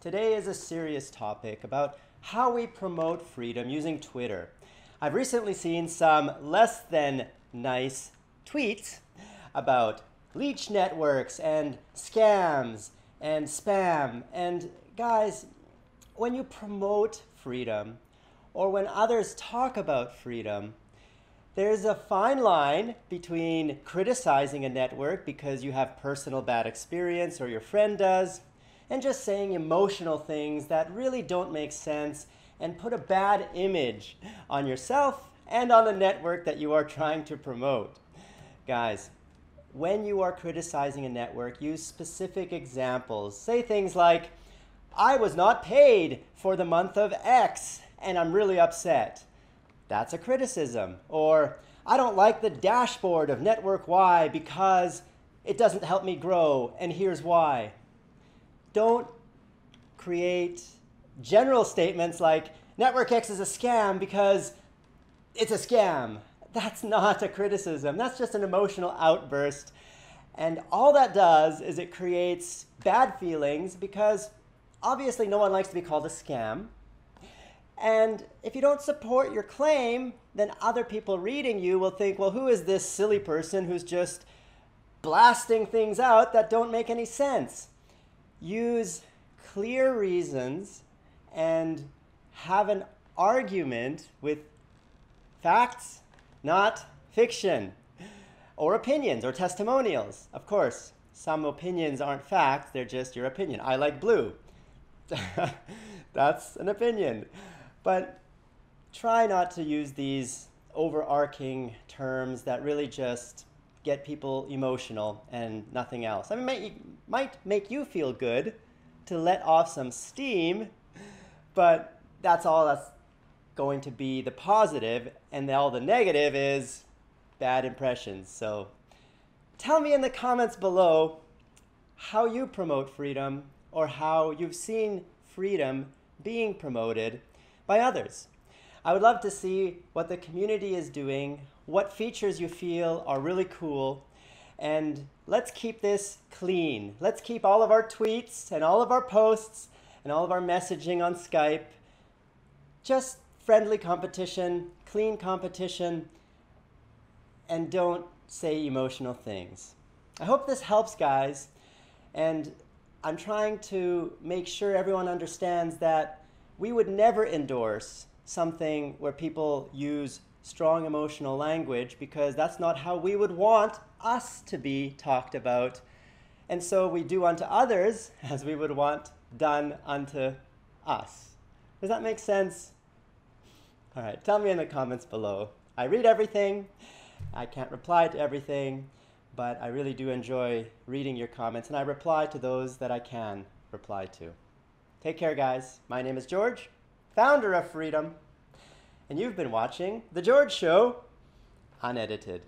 Today is a serious topic about how we promote freedom using Twitter. I've recently seen some less than nice tweets about leech networks and scams and spam. And guys, when you promote freedom or when others talk about freedom, there's a fine line between criticizing a network because you have personal bad experience or your friend does and just saying emotional things that really don't make sense and put a bad image on yourself and on the network that you are trying to promote. Guys, when you are criticizing a network, use specific examples. Say things like, I was not paid for the month of X and I'm really upset. That's a criticism. Or, I don't like the dashboard of network Y because it doesn't help me grow and here's why don't create general statements like network X is a scam because it's a scam. That's not a criticism. That's just an emotional outburst. And all that does is it creates bad feelings because obviously no one likes to be called a scam. And if you don't support your claim, then other people reading you will think, well, who is this silly person who's just blasting things out that don't make any sense? Use clear reasons and have an argument with facts, not fiction, or opinions or testimonials. Of course, some opinions aren't facts, they're just your opinion. I like blue. That's an opinion. But try not to use these overarching terms that really just get people emotional and nothing else. I mean, might, might make you feel good to let off some steam, but that's all that's going to be the positive, and all the negative is bad impressions. So tell me in the comments below how you promote freedom or how you've seen freedom being promoted by others. I would love to see what the community is doing, what features you feel are really cool, and let's keep this clean. Let's keep all of our tweets and all of our posts and all of our messaging on Skype just friendly competition, clean competition, and don't say emotional things. I hope this helps, guys. And I'm trying to make sure everyone understands that we would never endorse something where people use strong emotional language because that's not how we would want us to be talked about. And so we do unto others as we would want done unto us. Does that make sense? All right, tell me in the comments below. I read everything. I can't reply to everything, but I really do enjoy reading your comments, and I reply to those that I can reply to. Take care, guys. My name is George, founder of Freedom and you've been watching The George Show, unedited.